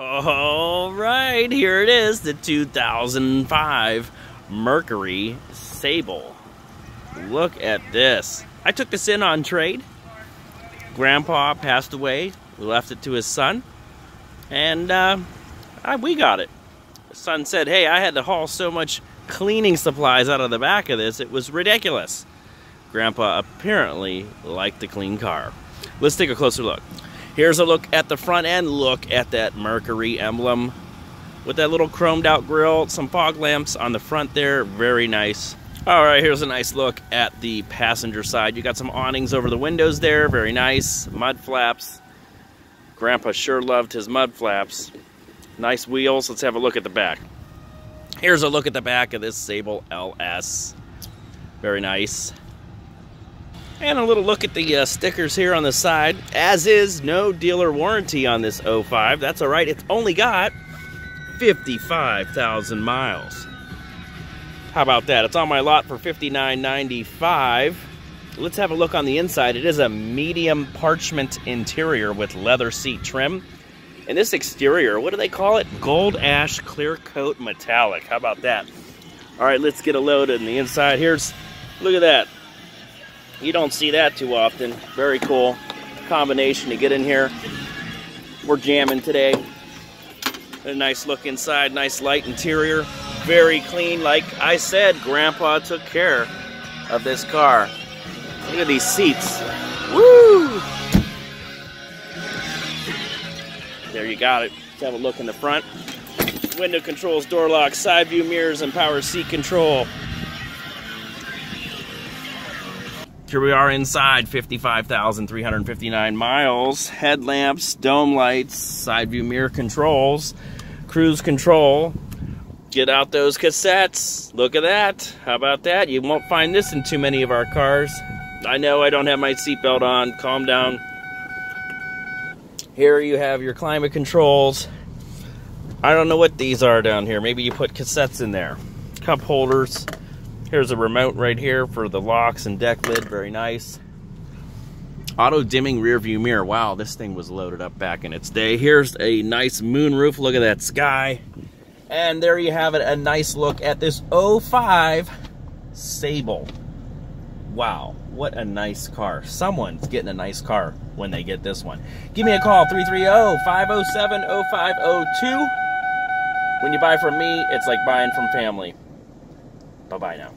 All right, here it is, the 2005 Mercury Sable. Look at this. I took this in on trade. Grandpa passed away. We left it to his son. And uh, I, we got it. Son said, hey, I had to haul so much cleaning supplies out of the back of this. It was ridiculous. Grandpa apparently liked the clean car. Let's take a closer look. Here's a look at the front end. Look at that Mercury emblem with that little chromed out grille, some fog lamps on the front there. Very nice. All right, here's a nice look at the passenger side. You got some awnings over the windows there. Very nice. Mud flaps. Grandpa sure loved his mud flaps. Nice wheels. Let's have a look at the back. Here's a look at the back of this Sable LS. Very nice. And a little look at the uh, stickers here on the side. As is, no dealer warranty on this 05. That's all right. It's only got 55,000 miles. How about that? It's on my lot for $59.95. Let's have a look on the inside. It is a medium parchment interior with leather seat trim. And this exterior, what do they call it? Gold ash clear coat metallic. How about that? All right, let's get a load in the inside. Here's, look at that. You don't see that too often. Very cool combination to get in here. We're jamming today. A nice look inside, nice light interior. Very clean. Like I said, Grandpa took care of this car. Look at these seats. Woo! There you got it. Let's have a look in the front. Window controls, door locks, side view mirrors, and power seat control. Here we are inside, 55,359 miles. Headlamps, dome lights, side view mirror controls, cruise control. Get out those cassettes. Look at that. How about that? You won't find this in too many of our cars. I know I don't have my seatbelt on. Calm down. Here you have your climate controls. I don't know what these are down here. Maybe you put cassettes in there. Cup holders. Here's a remote right here for the locks and deck lid. Very nice. Auto dimming rear view mirror. Wow, this thing was loaded up back in its day. Here's a nice moon roof. Look at that sky. And there you have it. A nice look at this 05 Sable. Wow, what a nice car. Someone's getting a nice car when they get this one. Give me a call, 330-507-0502. When you buy from me, it's like buying from family. Bye-bye now.